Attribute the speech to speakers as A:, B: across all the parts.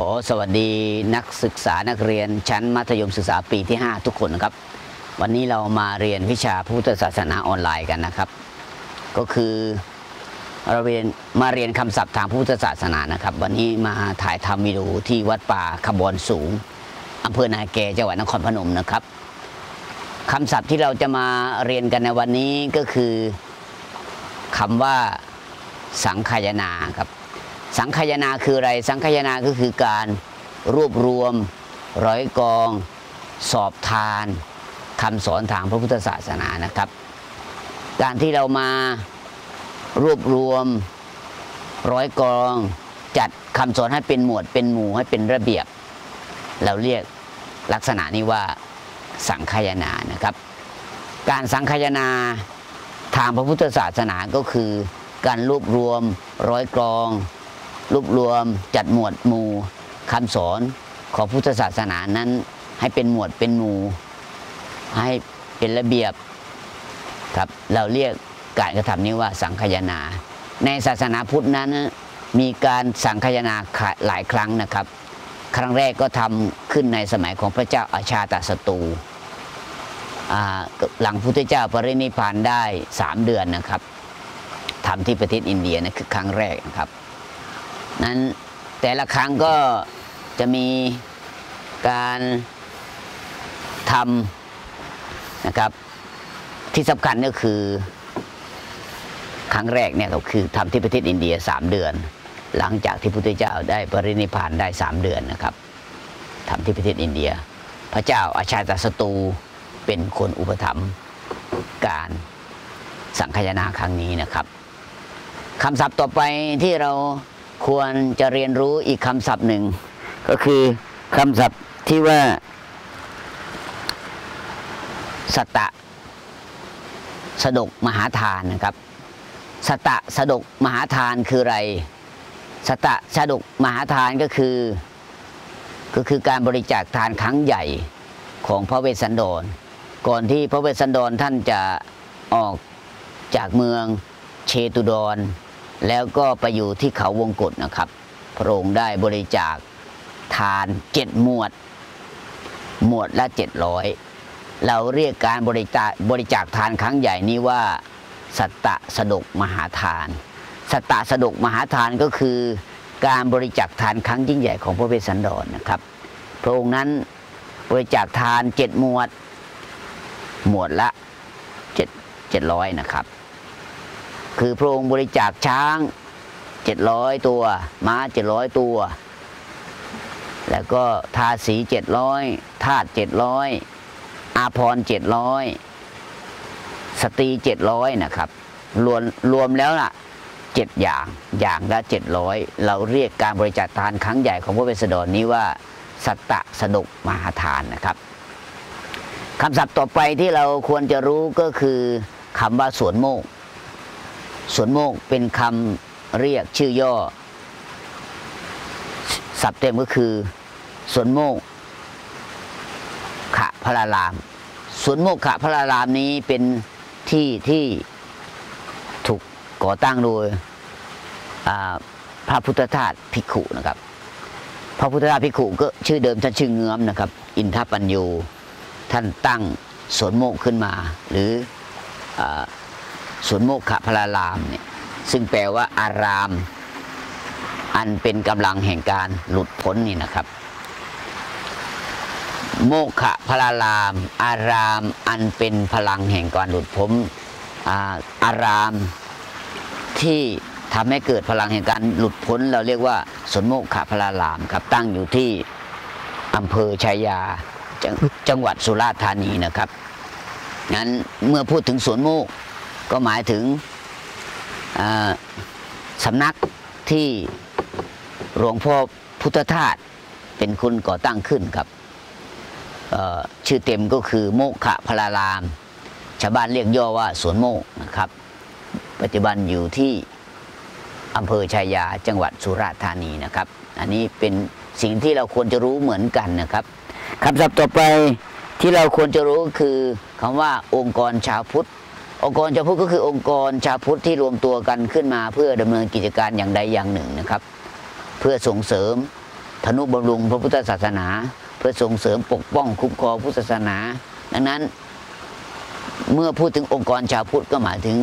A: ขอสวัสดีนักศึกษานักเรียนชั้นมัธยมศึกษาปีที่ 5 ทุกคนนะครับ วันนี้เรามาเรียนวิชาพุทธศาสนาออนไลน์กันนะครับ ก็คือเราเรียนมาเรียนคำศัพท์ทางพุทธศาสนานะครับ วันนี้มาถ่ายทำวิดีโอที่วัดป่าขบวนสูงอำเภอนาแกจังหวัดนครพนมนะครับคำศัพท์ที่เราจะมาเรียนกันในวันนี้ก็คือคำว่าสังขยานาครับ สังขยนาคืออะไร สังขยนาก็คือการรวบรวมร้อยกอง สอบทานคำสอนทางพระพุทธศาสนานะครับ การที่เรามารวบรวมร้อยกองจัดคำสอนให้เป็นหมวดเป็นหมู่ให้เป็นระเบียบ เราเรียกลักษณะนี้ว่าสังขยนานะครับ การสังขยนาทางพระพุทธศาสนาก็คือ การรวบรวมร้อยกรอง รวบรวมจัดหมวดหมู่คำสอนของพุทธศาสนานั้น ให้เป็นหมวดเป็นหมู่ให้เป็นระเบียบครับเราเรียกการกระทำนี้ว่าสังคายนา ในศาสนาพุทธนั้นมีการสังคายนาหลายครั้งนะครับ ครั้งแรกก็ทำขึ้นในสมัยของพระเจ้าอาชาตศัตรูหลังพุทธเจ้าปรินิพานได้สามเดือนนะครับทำที่ประเทศอินเดียนะคือครั้งแรกนะครับ นั้นแต่ละครั้งก็จะมีการทำนะครับ ที่สำคัญก็คือครั้งแรกเนี่ยก็คือทำที่ประเทศอินเดียสามเดือน หลังจากที่พระพุทธเจ้าได้ปรินิพานได้สามเดือนนะครับทำที่ประเทศอินเดีย พระเจ้าอาชาตศัตรูเป็นคนอุปถัมภ์การสังคายนาครั้งนี้นะครับคำศัพท์ต่อไปที่เรา ควรจะเรียนรู้อีกคำศัพท์หนึ่ง ก็คือคำศัพท์ที่ว่าสตะสดกมหาทานนะครับสตะสดกมหาทานคืออะไร สตะสดกมหาทานก็คือ ก็คือการบริจาคทานครั้งใหญ่ของพระเวสสันดร ก่อนที่พระเวสสันดรท่านจะออกจากเมืองเชตุดร แล้วก็ไปอยู่ที่เขาวงกฏนะครับ พระองค์ได้บริจาคทานเจ็ดหมวด หมวดละเจ็ดร้อยเราเรียกการบริจาคบริจาคทานครั้งใหญ่นี้ว่า สัตตะสดกมหาทาน สัตตะสดกมหาทานก็คือ การบริจาคทานครั้งยิ่งใหญ่ของพระเวสสันดรนะครับ พระองค์นั้นบริจาคทานเจ็ดหมวด หมวดละเจ็ดเจ็ดร้อยนะครับ คือพระองค์บริจาคช้างเจ็ดร้อยตัว ม้าเจ็ดร้อยตัว แล้วก็ทาสีเจ็ดร้อยทาสเจ็ดร้อยอาพรเจ็ดร้อยสตรีเจ็ดร้อยนะครับ รวมรวมแล้วล่ะเจ็ดอย่างอย่างละเจ็ดร้อยเราเรียกการบริจาคทานครั้งใหญ่ของพระเวสสันดรนี้ว่า สัตตะสดกมหาทานนะครับคำศัพท์ต่อไปที่เราควรจะรู้ก็คือคำว่าสวนโมก สวนโมกเป็นคำเรียกชื่อย่อศัพท์เต็มก็คือสวนโมกขะพระรารามสวนโมกขะพระรารามนี้เป็นที่ที่ถูกก่อตั้งโดยพระพุทธทาสภิกขุนะครับ พระพุทธทาสภิกขุก็ชื่อเดิมท่านชื่อเงื้อมนะครับ อินทปัญโยท่านตั้งสวนโมกขึ้นมา หรืออ สวนโมกขพระรารามเนี่ยซึ่งแปลว่าอาราม อันเป็นกำลังแห่งการหลุดพ้นนี่นะครับ โมฆะพลาราม อารามอันเป็นพลังแห่งการหลุดพ้นอารามที่ทำให้เกิดพลังแห่งการหลุดพ้น เราเรียกว่าสวนโมฆะพลารามครับตั้งอยู่ที่อำเภอชัยยาจจังหวัดสุราษฎร์ธานีนะครับ งั้นเมื่อพูดถึงสวนโมก ก็หมายถึงสำนักที่หลวงพ่อพุทธทาสเป็นคนก่อตั้งขึ้นครับชื่อเต็มก็คือโมกขะพลาราม ชาวบ้านเรียกย่อว่าสวนโมกนะครับ ปัจจุบันอยู่ที่อำเภอชายาจังหวัดสุราษฎร์ธานีนะครับ อันนี้เป็นสิ่งที่เราควรจะรู้เหมือนกันนะครับคำศัพท์ต่อไปที่เราควรจะรู้คือคำว่าองค์กรชาวพุทธ องค์กรชาวพุทธก็คือองค์กรชาวพุทธที่รวมตัวกันขึ้นมา เพื่อดำเนินกิจการอย่างใดอย่างหนึ่งนะครับ เพื่อส่งเสริมธนุบำรุงพระพุทธศาสนา เพื่อส่งเสริมปกป้องคุ้มครองพุทธศาสนา ดังนั้น เมื่อพูดถึงองค์กรชาวพุทธก็หมายถึง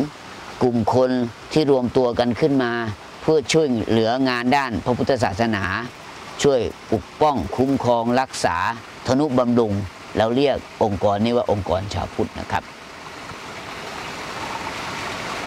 A: กลุ่มคนที่รวมตัวกันขึ้นมา เพื่อช่วยเหลืองานด้านพระพุทธศาสนา ช่วยปกป้องคุ้มครองรักษาธนุบำรุง เราเรียกองค์กรนี้ว่าองค์กรชาวพุทธนะครับ